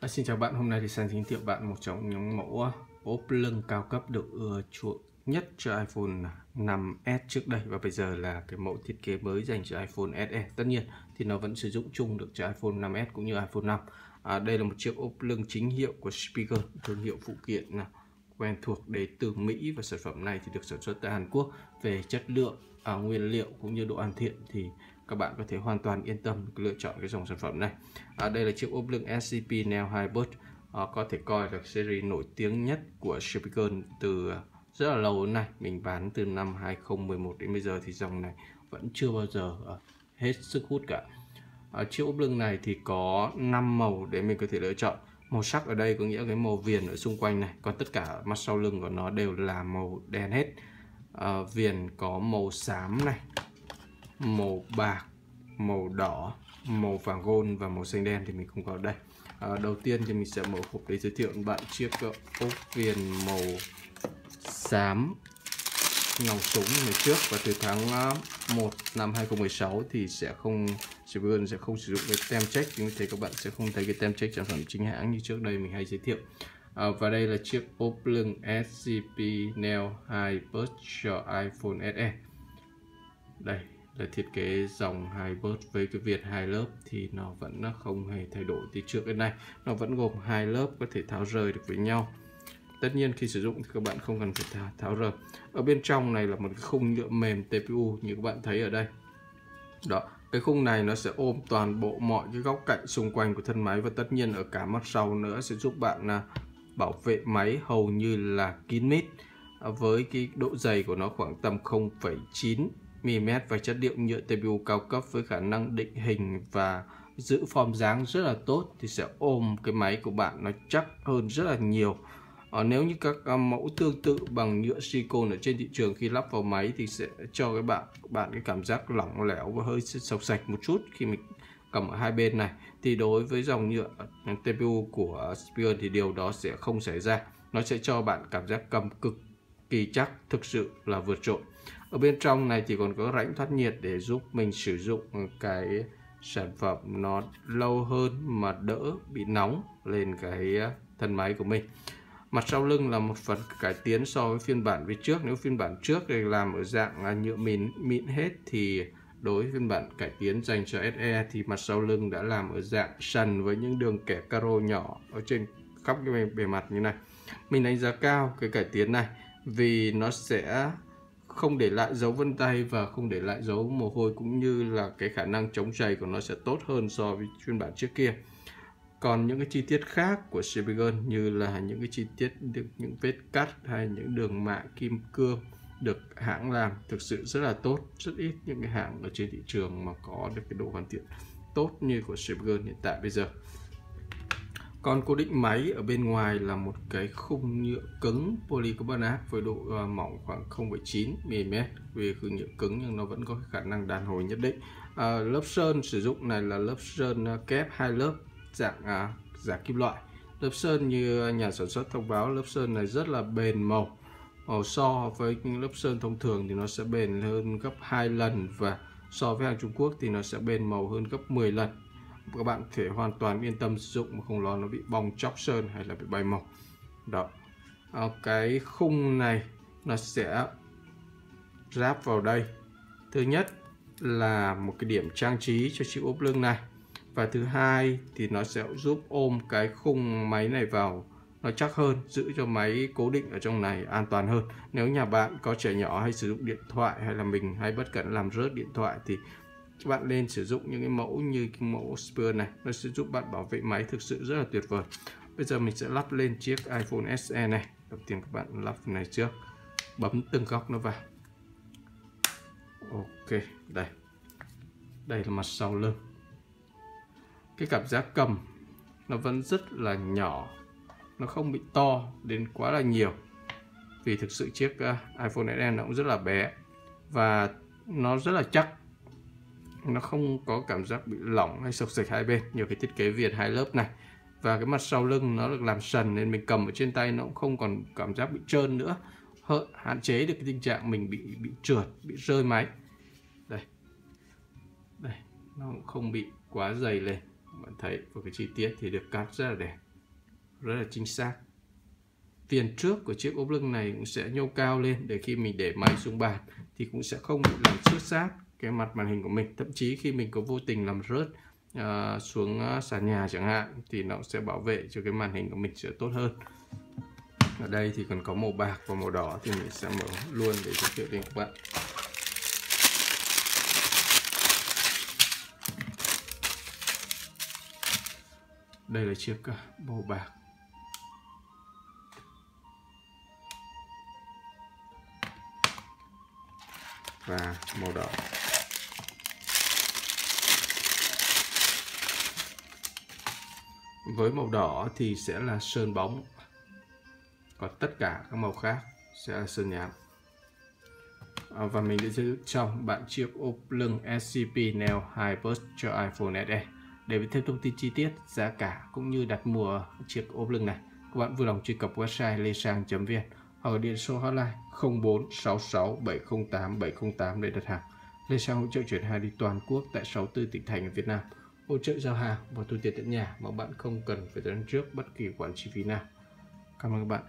À, xin chào bạn, hôm nay thì Sang giới thiệu bạn một trong những mẫu à, ốp lưng cao cấp được ưa chuộng nhất cho iPhone 5s trước đây và bây giờ là cái mẫu thiết kế mới dành cho iPhone SE. Tất nhiên thì nó vẫn sử dụng chung được cho iPhone 5s cũng như iPhone 5. À, đây là một chiếc ốp lưng chính hiệu của Speaker, thương hiệu phụ kiện à, quen thuộc đến từ Mỹ và sản phẩm này thì được sản xuất tại Hàn Quốc về chất lượng, à, nguyên liệu cũng như độ hoàn thiện thì các bạn có thể hoàn toàn yên tâm lựa chọn cái dòng sản phẩm này. À, đây là chiếc ốp lưng SCP Neo Hybrid. À, có thể coi là series nổi tiếng nhất của Speaker từ ờ, rất là lâu đến nay. Mình bán từ năm 2011 đến bây giờ thì dòng này vẫn chưa bao giờ ờ, hết sức hút cả. À, chiếc ốp lưng này thì có 5 màu để mình có thể lựa chọn. Màu sắc ở đây có nghĩa cái màu viền ở xung quanh này. Còn tất cả mặt sau lưng của nó đều là màu đen hết. À, viền có màu xám này màu bạc màu đỏ màu vàng gold và màu xanh đen thì mình không có ở đây. À, đầu tiên thì mình sẽ mở hộp để giới thiệu bạn chiếc ốp viền màu xám nòng súng ngày trước. Và từ tháng à, 1 năm 2016 thì sẽ không Seven sẽ không sử dụng cái tem check. Như thế các bạn sẽ không thấy cái tem check sản phẩm chính hãng như trước đây mình hay giới thiệu. À, và đây là chiếc ốp lưng SCP Neo 2 Plus cho iPhone SE đây là thiết kế dòng hai bớt với cái Việt hai lớp thì nó vẫn không hề thay đổi từ trước đến nay. Nó vẫn gồm hai lớp có thể tháo rời được với nhau. Tất nhiên khi sử dụng thì các bạn không cần phải tháo, tháo rời. Ở bên trong này là một cái khung nhựa mềm TPU như các bạn thấy ở đây. Đó cái khung này nó sẽ ôm toàn bộ mọi cái góc cạnh xung quanh của thân máy và tất nhiên ở cả mặt sau nữa sẽ giúp bạn à, bảo vệ máy hầu như là kín mít. Với cái độ dày của nó khoảng tầm 0,9 mm và chất liệu nhựa TPU cao cấp với khả năng định hình và giữ form dáng rất là tốt thì sẽ ôm cái máy của bạn nó chắc hơn rất là nhiều. À, nếu như các ờ, mẫu tương tự bằng nhựa silicon ở trên thị trường khi lắp vào máy thì sẽ cho các bạn bạn cái cảm giác lỏng lẻo và hơi sọc sạch một chút khi mình cầm ở hai bên này. Thì đối với dòng nhựa ờ, TPU của Spion thì điều đó sẽ không xảy ra. Nó sẽ cho bạn cảm giác cầm cực kỳ chắc thực sự là vượt trội ở bên trong này thì còn có rãnh thoát nhiệt để giúp mình sử dụng cái sản phẩm nó lâu hơn mà đỡ bị nóng lên cái à, thân máy của mình. Mặt sau lưng là một phần cải tiến so với phiên bản phía trước. Nếu phiên bản trước thì làm ở dạng à, nhựa mịn mịn hết thì đối với phiên bản cải tiến dành cho SE thì mặt sau lưng đã làm ở dạng sần với những đường kẻ caro nhỏ ở trên khắp cái bề mặt như này. Mình đánh giá cao cái cải tiến này vì nó sẽ không để lại dấu vân tay và không để lại dấu mồ hôi cũng như là cái khả năng chống chày của nó sẽ tốt hơn so với phiên bản trước kia. Còn những cái chi tiết khác của Sebegon như là những cái chi tiết được những vết cắt hay những đường mạ kim cương được hãng làm thực sự rất là tốt. Rất ít những cái hãng ở trên thị trường mà có được cái độ hoàn thiện tốt như của Sebegon hiện tại bây giờ con cố định máy ở bên ngoài là một cái khung nhựa cứng polycarbonate với độ uh, mỏng khoảng 0,9 mm. Vì khung nhựa cứng nhưng nó vẫn có khả năng đàn hồi nhất định. À, lớp sơn sử dụng này là lớp sơn ờ, kép hai lớp dạng à, giả kim loại. Lớp sơn như nhà sản xuất thông báo lớp sơn này rất là bền màu. Màu so với lớp sơn thông thường thì nó sẽ bền hơn gấp 2 lần và so với hàng Trung Quốc thì nó sẽ bền màu hơn gấp 10 lần các bạn thể hoàn toàn yên tâm sử dụng mà không lo nó bị bong chóc sơn hay là bị bay màu đó. À, cái khung này nó sẽ ráp vào đây. Thứ nhất là một cái điểm trang trí cho chiếc ốp lưng này. Và thứ hai thì nó sẽ giúp ôm cái khung máy này vào. Nó chắc hơn giữ cho máy cố định ở trong này an toàn hơn. Nếu nhà bạn có trẻ nhỏ hay sử dụng điện thoại hay là mình hay bất cẩn làm rớt điện thoại thì các bạn nên sử dụng những cái mẫu như cái mẫu Spear này. Nó sẽ giúp bạn bảo vệ máy thực sự rất là tuyệt vời. Bây giờ mình sẽ lắp lên chiếc iPhone SE này. Đầu tiên các bạn lắp này trước. Bấm từng góc nó vào. Ok, đây. Đây là mặt sau lưng. Cái cảm giác cầm nó vẫn rất là nhỏ. Nó không bị to đến quá là nhiều. Vì thực sự chiếc à, iPhone SE nó cũng rất là bé. Và nó rất là chắc nó không có cảm giác bị lỏng hay sộc sạch hai bên nhiều cái thiết kế viền hai lớp này. Và cái mặt sau lưng nó được làm sần nên mình cầm ở trên tay nó cũng không còn cảm giác bị trơn nữa. Hơn hạn chế được cái tình trạng mình bị bị trượt, bị rơi máy. Đây. Đây, nó cũng không bị quá dày lên. Bạn thấy và cái chi tiết thì được cắt rất là đẹp, rất là chính xác. Viền trước của chiếc ốp lưng này cũng sẽ nhô cao lên để khi mình để máy xuống bàn thì cũng sẽ không bị làm xước sát cái mặt màn hình của mình. Thậm chí khi mình có vô tình làm rớt uh, xuống uh, sàn nhà chẳng hạn thì nó sẽ bảo vệ cho cái màn hình của mình sẽ tốt hơn. Ở đây thì còn có màu bạc và màu đỏ thì mình sẽ mở luôn để giới thiệu đến các bạn. Đây là chiếc à, màu bạc. Và màu đỏ. Với màu đỏ thì sẽ là sơn bóng. Còn tất cả các màu khác sẽ là sơn nhám à, và mình đã giữ trong bạn chiếc ốp lưng SCP Neo Hyper cho iPhone SE để biết thêm thông tin chi tiết giá cả cũng như đặt mua chiếc ốp lưng này các bạn vui lòng truy cập website lesang.vn hoặc điện số hotline 0466 708 708 để đặt hàng. Lê Sang hỗ trợ chuyển hàng đi toàn quốc tại 64 tỉnh thành ở Việt Nam, hỗ trợ giao hàng và thu tiền tận nhà mà bạn không cần phải tận trước bất kỳ khoản chi phí nào. Cảm ơn các bạn.